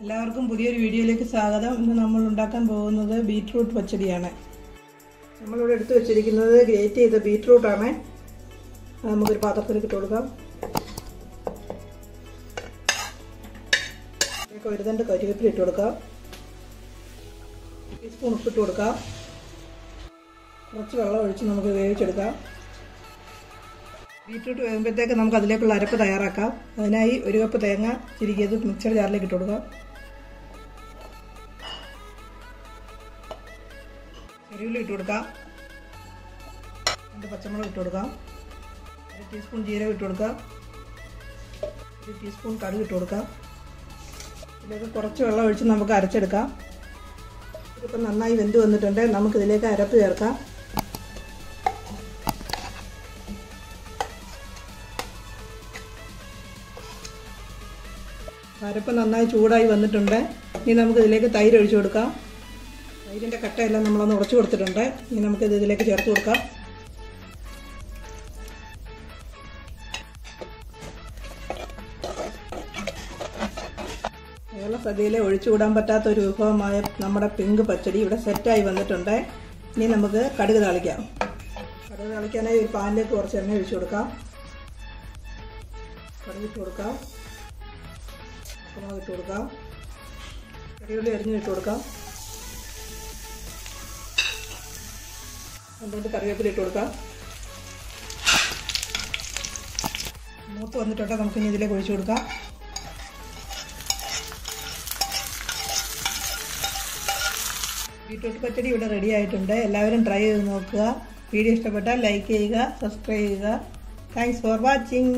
എല്ലാവർക്കും പുതിയൊരു വീഡിയോയിലേക്ക് സ്വാഗതം. ഇന്ന് നമ്മൾ ഉണ്ടാക്കാൻ പോകുന്നത് ബീറ്റ്റൂട്ട് പച്ചടിയാണ്. നമ്മളിവിടെ എടുത്തു വെച്ചിരിക്കുന്നത് ഗ്രേറ്റ് ചെയ്ത ബീറ്റ്റൂട്ടാണ്. നമുക്കൊരു പാത്രത്തിലേക്ക് ഇട്ട് കൊടുക്കാം. ഒരു തണ്ട് കരിവേപ്പില ഇട്ട് കൊടുക്കാം. ടീസ്പൂൺ ഉപ്പിട്ട് കൊടുക്കാം. കുറച്ച് വെള്ളം ഒഴിച്ച് നമുക്ക് വേവിച്ചെടുക്കാം. ബീറ്റ്റൂട്ട് വേകുമ്പോഴത്തേക്ക് നമുക്ക് അതിലേക്കുള്ള അരപ്പ് തയ്യാറാക്കാം. അതിനായി ഒരു കപ്പ് തേങ്ങ ചിരിക്കിയത് മിക്സർ ജാറിലേക്ക് ഇട്ട് കൊടുക്കാം. ചെറിയുള്ളി ഇട്ട് കൊടുക്കാം. രണ്ട് പച്ചമുളക് ഇട്ട് കൊടുക്കാം. ഒരു ടീസ്പൂൺ ജീരകം ഇട്ട് കൊടുക്കാം. ഒരു ടീസ്പൂൺ കടുക് ഇട്ട് കൊടുക്കാം. ഇതിലേക്ക് കുറച്ച് വെള്ളം ഒഴിച്ച് നമുക്ക് അരച്ചെടുക്കാം. ഇതിപ്പോൾ നന്നായി വെന്ത് വന്നിട്ടുണ്ട്. നമുക്കിതിലേക്ക് അരപ്പ് ചേർക്കാം. അരപ്പ് നന്നായി ചൂടായി വന്നിട്ടുണ്ട്. ഇനി നമുക്ക് ഇതിലേക്ക് തൈര് ഒഴിച്ചു കൊടുക്കാം. തൈരിന്റെ കട്ടയെല്ലാം നമ്മളൊന്ന് ഉടച്ചു കൊടുത്തിട്ടുണ്ട്. ഇനി നമുക്ക് ഇത് ഇതിലേക്ക് ചേർത്ത് കൊടുക്കാം. കേരള സദ്യയിലെ ഒഴിച്ചുകൂടാൻ പറ്റാത്ത ഒരു വിഭവമായ നമ്മുടെ പിങ്ക് പച്ചടി ഇവിടെ സെറ്റായി വന്നിട്ടുണ്ട്. ഇനി നമുക്ക് കടുക് താളിക്കാം. കടുക് താളിക്കാനായി ഒരു പാനിലേക്ക് കുറച്ച് എണ്ണ ഒഴിച്ചു കൊടുക്കാം. കടുകിട്ട് കൊടുക്കാം. പച്ചമുളക് ഇട്ട് കൊടുക്കാം. കറിയുള്ളി അരിഞ്ഞ് ഇട്ട് കൊടുക്കാം. രണ്ടുകൊണ്ട് കറിവേപ്പില ഇട്ട് കൊടുക്കാം. മൂത്ത് വന്നിട്ടുണ്ടെ. നമുക്ക് ഇനി ഇതിലേക്ക് ഒഴിച്ചു കൊടുക്കാം. ബീട്രൂട്ട് പച്ചടി ഇവിടെ റെഡി ആയിട്ടുണ്ട്. എല്ലാവരും ട്രൈ ചെയ്ത് നോക്കുക. വീഡിയോ ഇഷ്ടപ്പെട്ടാൽ ലൈക്ക് ചെയ്യുക സബ്സ്ക്രൈബ് ചെയ്യുക. Thanks for watching